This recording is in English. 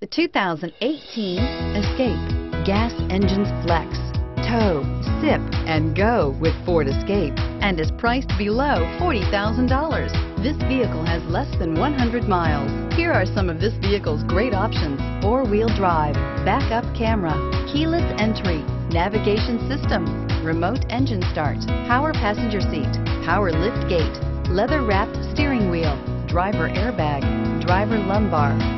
The 2018 Escape. Gas engines flex, tow, sip, and go with Ford Escape and is priced below $40,000. This vehicle has less than 100 miles. Here are some of this vehicle's great options. Four-wheel drive, backup camera, keyless entry, navigation system, remote engine start, power passenger seat, power lift gate, leather-wrapped steering wheel, driver airbag, driver lumbar.